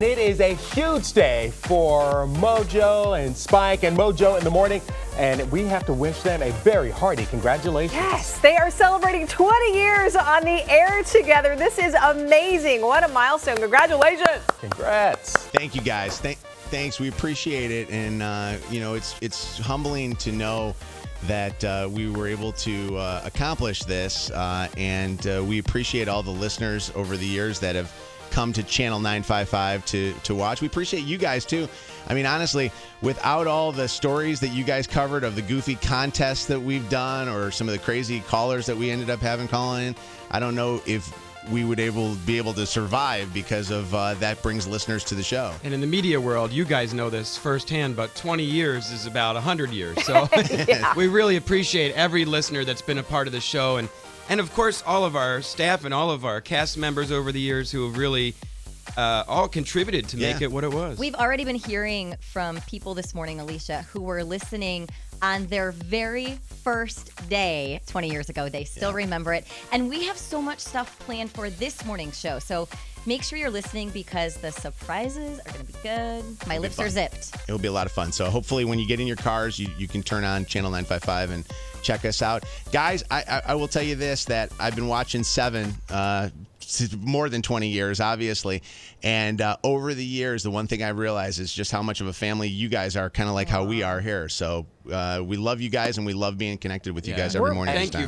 It is a huge day for Mojo and Spike and Mojo in the morning, and we have to wish them a very hearty congratulations. Yes, they are celebrating 20 years on the air together. This is amazing. What a milestone. Congratulations. Congrats. Thank you guys. Thank, thanks. We appreciate it, and uh, you know it's it's humbling to know that uh, we were able to uh, accomplish this, uh, and uh, we appreciate all the listeners over the years that have come to Channel 955 to to watch. We appreciate you guys too. I mean, honestly, without all the stories that you guys covered of the goofy contests that we've done, or some of the crazy callers that we ended up having calling in, I don't know if we would able be able to survive because of uh, that brings listeners to the show. And in the media world, you guys know this firsthand, but 20 years is about 100 years. So we really appreciate every listener that's been a part of the show. And, and of course, all of our staff and all of our cast members over the years who have really uh, all contributed to make Yeah. it what it was. We've already been hearing from people this morning, Alicia, who were listening on their very first day 20 years ago. They still remember it. And we have so much stuff planned for this morning's show. So make sure you're listening because the surprises are going to be good. My lips are zipped. It'll be a lot of fun. So hopefully, when you get in your cars, you, you can turn on Channel 955 and check us out, guys. I, I, I will tell you this: that I've been watching Seven. Uh, more than 20 years, obviously. And uh, over the years, the one thing I realize is just how much of a family you guys are, kind of like how we are here. So uh, we love you guys and we love being connected with you Yeah. guys every We're- morning. Thank you time.